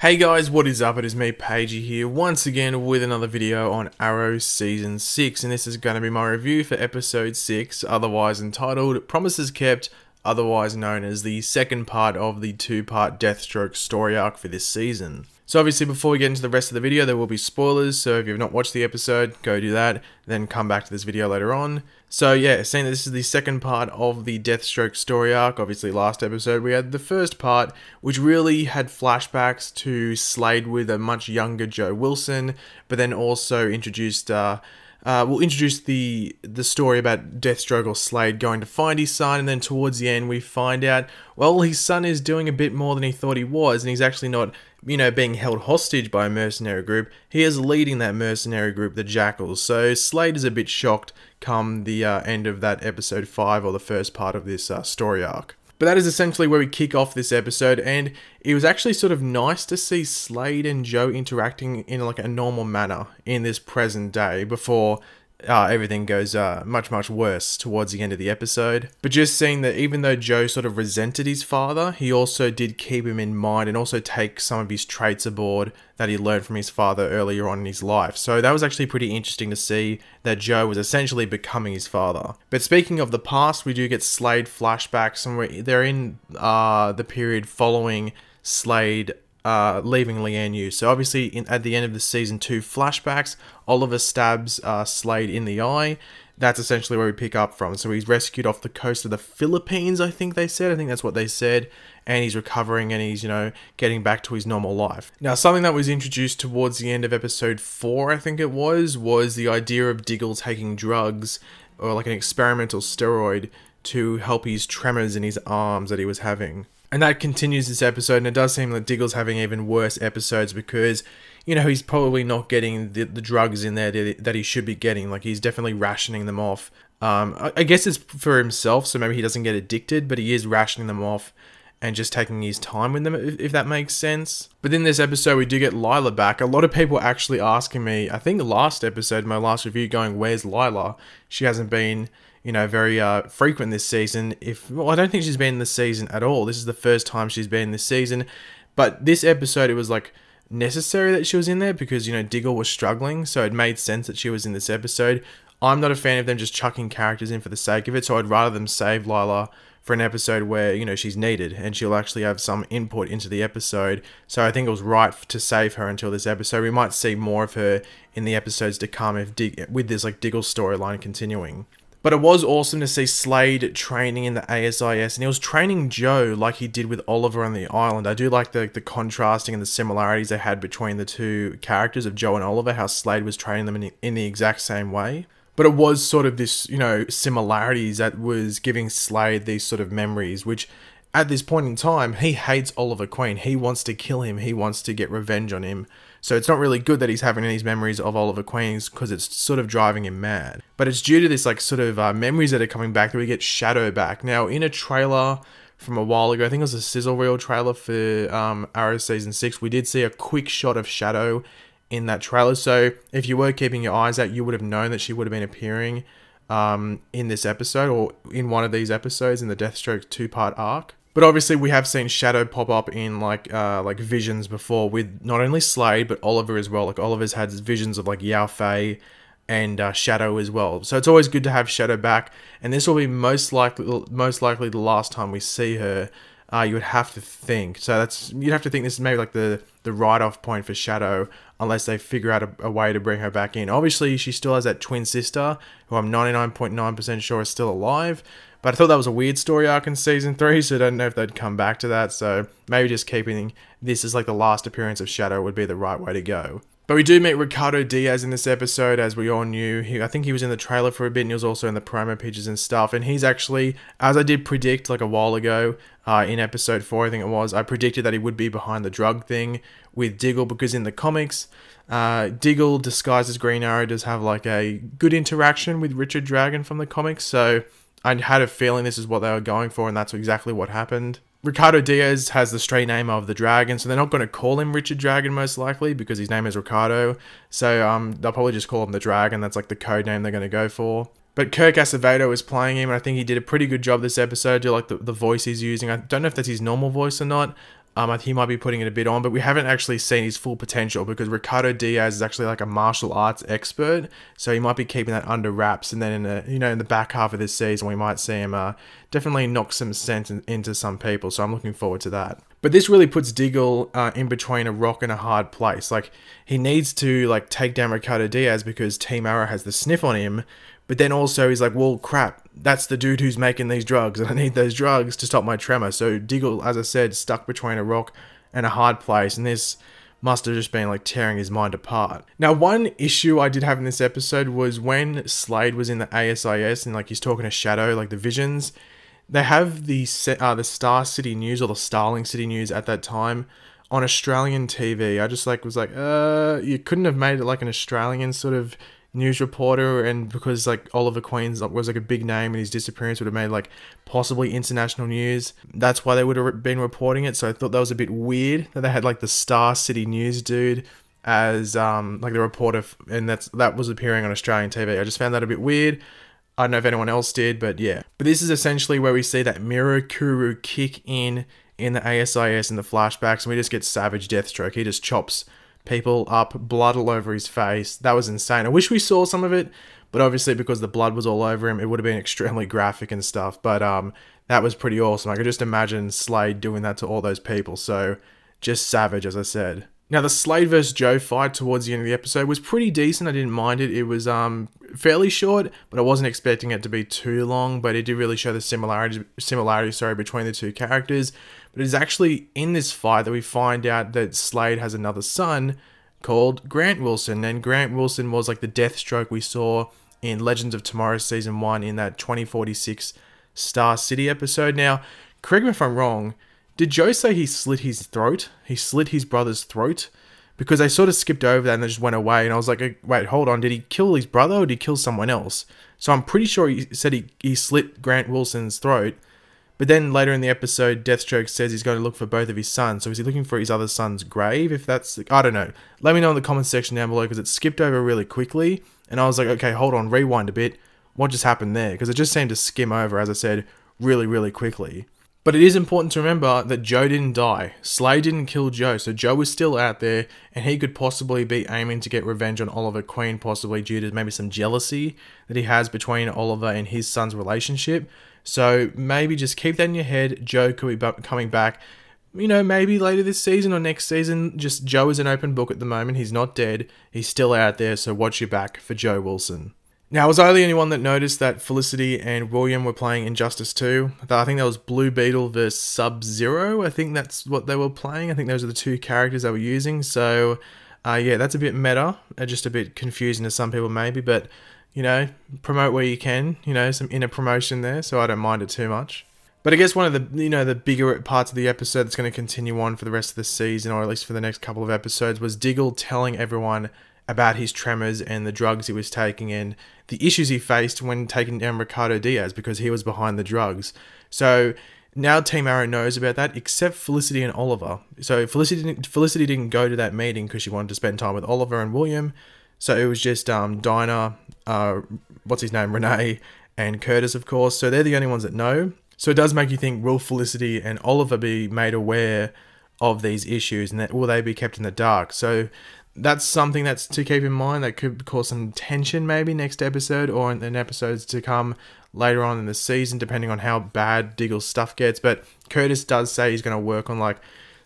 Hey guys, what is up? It is me, Pagey here, once again with another video on Arrow Season 6, and this is going to be my review for Episode 6, otherwise entitled Promises Kept, otherwise known as the second part of the two-part Deathstroke story arc for this season. So obviously before we get into the rest of the video there will be spoilers, so if you've not watched the episode, go do that, then come back to this video later on. So yeah, seeing that this is the second part of the Deathstroke story arc, obviously last episode we had the first part, which really had flashbacks to Slade with a much younger Joe Wilson, but then also introduced uh, uh, we'll introduce the the story about Deathstroke or Slade going to find his son, and then towards the end we find out well his son is doing a bit more than he thought he was, and he's actually not you know being held hostage by a mercenary group. He is leading that mercenary group, the Jackals. So Slade is a bit shocked come the uh, end of that episode five or the first part of this uh, story arc. But that is essentially where we kick off this episode, and it was actually sort of nice to see Slade and Joe interacting in like a normal manner in this present day before uh, everything goes uh, much, much worse towards the end of the episode. But just seeing that even though Joe sort of resented his father, he also did keep him in mind and also take some of his traits aboard that he learned from his father earlier on in his life. So that was actually pretty interesting to see that Joe was essentially becoming his father. But speaking of the past, we do get Slade flashbacks, and they're in uh, the period following Slade uh, leaving Lian Yu. So obviously, in, at the end of the season two flashbacks, Oliver stabs uh, Slade in the eye. That's essentially where we pick up from. So he's rescued off the coast of the Philippines, I think they said. I think that's what they said. And he's recovering and he's, you know, getting back to his normal life. Now, something that was introduced towards the end of episode four, I think it was, was the idea of Diggle taking drugs or like an experimental steroid to help his tremors in his arms that he was having. And that continues this episode, and it does seem like Diggle's having even worse episodes because, you know, he's probably not getting the, the drugs in there that he should be getting. Like, he's definitely rationing them off. Um, I, I guess it's for himself, so maybe he doesn't get addicted, but he is rationing them off and just taking his time with them, if, if, that makes sense. But in this episode, we do get Lyla back. A lot of people actually asking me, I think last episode, my last review, going, Where's Lyla? She hasn't been you know, very uh, frequent this season. If well, I don't think she's been the season at all. This is the first time she's been this season. But this episode, it was like necessary that she was in there because you know Diggle was struggling, so it made sense that she was in this episode. I'm not a fan of them just chucking characters in for the sake of it, so I'd rather them save Lyla for an episode where you know she's needed and she'll actually have some input into the episode. So I think it was right to save her until this episode. We might see more of her in the episodes to come if Dig- with this like Diggle storyline continuing. But it was awesome to see Slade training in the ASIS, and he was training Joe like he did with Oliver on the island. I do like the, the contrasting and the similarities they had between the two characters of Joe and Oliver, how Slade was training them in the, in the exact same way. But it was sort of this, you know, similarities that was giving Slade these sort of memories, which at this point in time, he hates Oliver Queen. He wants to kill him. He wants to get revenge on him. So it's not really good that he's having these memories of Oliver Queen's because it's sort of driving him mad. But it's due to this like sort of uh, memories that are coming back that we get Shadow back. Now in a trailer from a while ago, I think it was a sizzle reel trailer for um, Arrow season six. We did see a quick shot of Shadow in that trailer. So if you were keeping your eyes out, you would have known that she would have been appearing um, in this episode or in one of these episodes in the Deathstroke two part arc. But obviously, we have seen Shadow pop up in like uh, like visions before with not only Slade but Oliver as well. Like Oliver's had visions of like Yao Fei and uh, Shadow as well. So it's always good to have Shadow back, and this will be most likely most likely the last time we see her. Uh, you would have to think. So that's you'd have to think this is maybe like the the write off point for Shadow, unless they figure out a, a, way to bring her back in. Obviously, she still has that twin sister, who I'm 99.9% sure is still alive. But I thought that was a weird story arc in season three, so I don't know if they'd come back to that. So maybe just keeping this as like the last appearance of Shadow would be the right way to go. But we do meet Ricardo Diaz in this episode, as we all knew. He, I think he was in the trailer for a bit, and he was also in the promo pictures and stuff. And he's actually, as I did predict like a while ago, uh, in episode four, I think it was, I predicted that he would be behind the drug thing with Diggle because in the comics, uh, Diggle disguised as Green Arrow does have like a good interaction with Richard Dragon from the comics. So I had a feeling this is what they were going for, and that's exactly what happened. Ricardo Diaz has the straight name of the Dragon, so they're not going to call him Richard Dragon most likely because his name is Ricardo. So um, they'll probably just call him the Dragon. That's like the code name they're going to go for. But Kirk Acevedo is playing him, and I think he did a pretty good job this episode. Do like the, the voice he's using. I don't know if that's his normal voice or not. Um, he might be putting it a bit on, but we haven't actually seen his full potential because Ricardo Diaz is actually like a martial arts expert, so he might be keeping that under wraps. And then in the you know in the back half of this season, we might see him uh, definitely knock some sense in, into some people. So I'm looking forward to that. But this really puts Diggle uh, in between a rock and a hard place. Like he needs to like take down Ricardo Diaz because Team Arrow has the sniff on him. But then also he's like, well, crap, that's the dude who's making these drugs, and I need those drugs to stop my tremor. So Diggle, as I said, stuck between a rock and a hard place, and this must have just been like tearing his mind apart. Now, one issue I did have in this episode was when Slade was in the ASIS and like he's talking to Shadow, like the visions. They have the uh, the Star City News or the Starling City News at that time on Australian TV. I just like was like, uh, you couldn't have made it like an Australian sort of news reporter and because like Oliver Queen's was like a big name and his disappearance would have made like possibly international news. That's why they would have been reporting it. So I thought that was a bit weird that they had like the Star City News dude as um like the reporter and that's that was appearing on Australian TV. I just found that a bit weird. I don't know if anyone else did, but yeah. But this is essentially where we see that Mirakuru kick in in the ASIS and the flashbacks, and we just get Savage Deathstroke. He just chops people up, blood all over his face. That was insane. I wish we saw some of it, but obviously because the blood was all over him, it would have been extremely graphic and stuff. But um, that was pretty awesome. I could just imagine Slade doing that to all those people. So just savage, as I said. Now the Slade vs Joe fight towards the end of the episode was pretty decent. I didn't mind it. It was um fairly short, but I wasn't expecting it to be too long. But it did really show the similarities similarity sorry between the two characters. But it's actually in this fight that we find out that Slade has another son called Grant Wilson, and Grant Wilson was like the Deathstroke we saw in Legends of Tomorrow season one in that 2046 Star City episode. Now, correct me if I'm wrong. Did Joe say he slit his throat? He slit his brother's throat? Because they sort of skipped over that and they just went away. And I was like, wait, hold on. Did he kill his brother or did he kill someone else? So I'm pretty sure he said he, he slit Grant Wilson's throat. But then later in the episode, Deathstroke says he's going to look for both of his sons. So is he looking for his other son's grave? If that's, I don't know. Let me know in the comments section down below because it skipped over really quickly. And I was like, okay, hold on, rewind a bit. What just happened there? Because it just seemed to skim over, as I said, really, really quickly. But it is important to remember that Joe didn't die. Slade didn't kill Joe, so Joe was still out there, and he could possibly be aiming to get revenge on Oliver Queen, possibly due to maybe some jealousy that he has between Oliver and his son's relationship. So maybe just keep that in your head. Joe could be coming back. You know, maybe later this season or next season. Just Joe is an open book at the moment. He's not dead. He's still out there. So watch your back for Joe Wilson. Now, was I the only one that noticed that Felicity and William were playing Injustice 2? I think that was Blue Beetle versus Sub Zero. I think that's what they were playing. I think those are the two characters they were using. So, uh, yeah, that's a bit meta. Uh, just a bit confusing to some people, maybe. But you know, promote where you can, you know, some inner promotion there, so I don't mind it too much. But I guess one of the, you know, the bigger parts of the episode that's going to continue on for the rest of the season, or at least for the next couple of episodes, was Diggle telling everyone about his tremors and the drugs he was taking and the issues he faced when taking down Ricardo Diaz because he was behind the drugs. So now Team Arrow knows about that, except Felicity and Oliver. So Felicity didn't, Felicity didn't go to that meeting because she wanted to spend time with Oliver and William. So it was just um, Dinah, uh, what's his name, Rene, and Curtis, of course. So they're the only ones that know. So it does make you think: Will Felicity and Oliver be made aware of these issues, and that will they be kept in the dark? So that's something that's to keep in mind. That could cause some tension, maybe next episode or in, in episodes to come later on in the season, depending on how bad Diggle's stuff gets. But Curtis does say he's going to work on like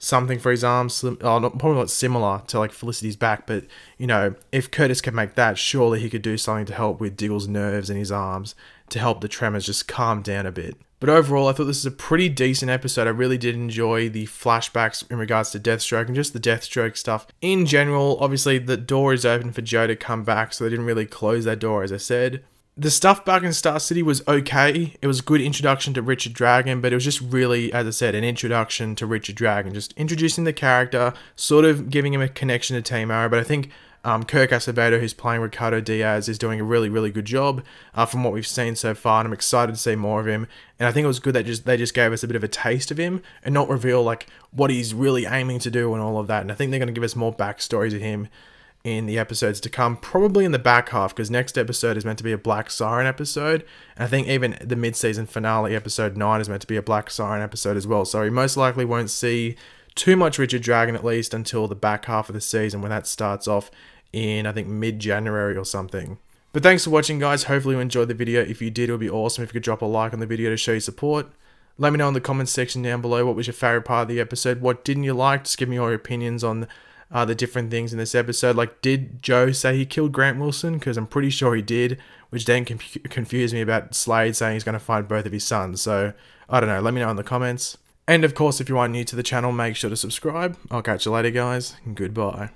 something for his arms. Oh, not, probably not similar to like Felicity's back, but you know, if Curtis can make that, surely he could do something to help with Diggle's nerves in his arms to help the tremors just calm down a bit. But overall, I thought this is a pretty decent episode. I really did enjoy the flashbacks in regards to Deathstroke and just the Deathstroke stuff. In general, obviously, the door is open for Joe to come back, so they didn't really close that door, as I said the stuff back in Star City was okay. It was a good introduction to Richard Dragon, but it was just really, as I said, an introduction to Richard Dragon. Just introducing the character, sort of giving him a connection to Team Arrow. But I think um, Kirk Acevedo, who's playing Ricardo Diaz, is doing a really, really good job uh, from what we've seen so far, and I'm excited to see more of him. And I think it was good that just they just gave us a bit of a taste of him and not reveal like what he's really aiming to do and all of that. And I think they're going to give us more backstories of him in the episodes to come, probably in the back half, because next episode is meant to be a Black Siren episode. And I think even the mid season finale, episode 9, is meant to be a Black Siren episode as well. So we most likely won't see too much Richard Dragon at least until the back half of the season when that starts off in I think mid-January or something. But thanks for watching guys, hopefully you enjoyed the video. If you did, it would be awesome if you could drop a like on the video to show your support. Let me know in the comments section down below what was your favourite part of the episode, what didn't you like, just give me your opinions on uh, the different things in this episode. Like, did Joe say he killed Grant Wilson? Because I'm pretty sure he did, which then confused me about Slade saying he's going to find both of his sons. So, I don't know. Let me know in the comments. And of course, if you are new to the channel, make sure to subscribe. I'll catch you later, guys. Goodbye.